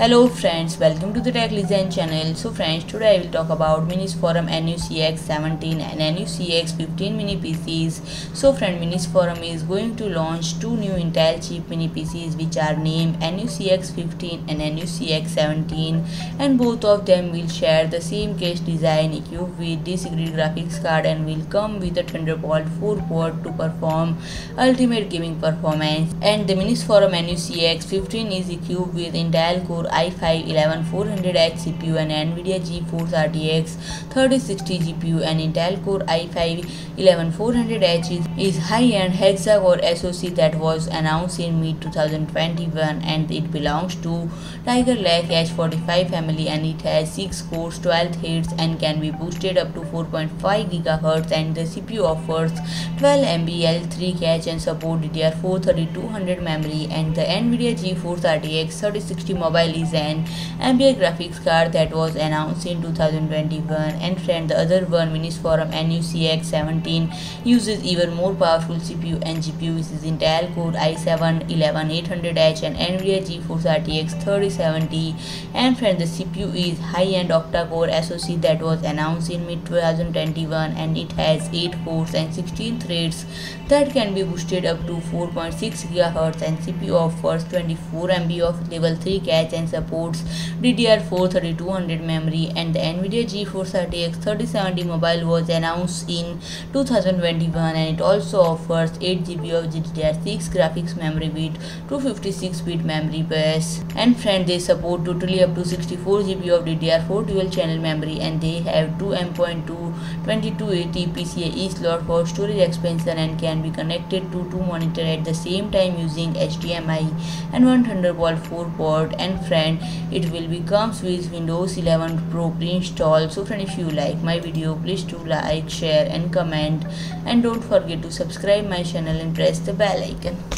Hello friends, welcome to the Tech Design channel. So friends, today I will talk about Minisforum NUCX 17 and NUCX 15 mini PCs. So friend, Minisforum is going to launch two new Intel chip mini PCs which are named NUCX 15 and NUCX 17 and both of them will share the same case design equipped with discrete graphics card and will come with a Thunderbolt 4 port to perform ultimate gaming performance and the Minisforum NUCX 15 is equipped with Intel Core i5-11400H CPU and NVIDIA GeForce RTX 3060 GPU and Intel Core i5-11400H is, is high-end hexa-core SoC that was announced in mid-2021 and it belongs to Tiger Lake H45 family and it has 6 cores, 12 threads and can be boosted up to 4.5 GHz and the CPU offers 12 MB L3 cache and support DDR4 3200 memory and the NVIDIA GeForce RTX 3060 mobile is an NVIDIA graphics card that was announced in 2021 and friend the other one Minisforum NUCX 17 uses even more powerful CPU and GPU which is Intel Core i7-11800H and NVIDIA GeForce RTX 3070 and friend the CPU is high-end octa-core SoC that was announced in mid-2021 and it has 8 cores and 16 threads that can be boosted up to 4.6 GHz and CPU offers 24 MB of level 3 cache and supports DDR4 3200 memory and the NVIDIA GeForce RTX 3070 mobile was announced in 2021 and it also offers 8 GB of GDDR6 graphics memory with 256-bit memory bus and friend they support totally up to 64 GB of DDR4 dual channel memory and they have 2 M.2 2280 PCIe slot for storage expansion and can be connected to two monitor at the same time using HDMI and one Thunderbolt 4 port and friend. It will be comes with Windows 11 Pro. Pre-installed so friend if you like my video please do like share and comment. And don't forget to subscribe my channel and press the bell icon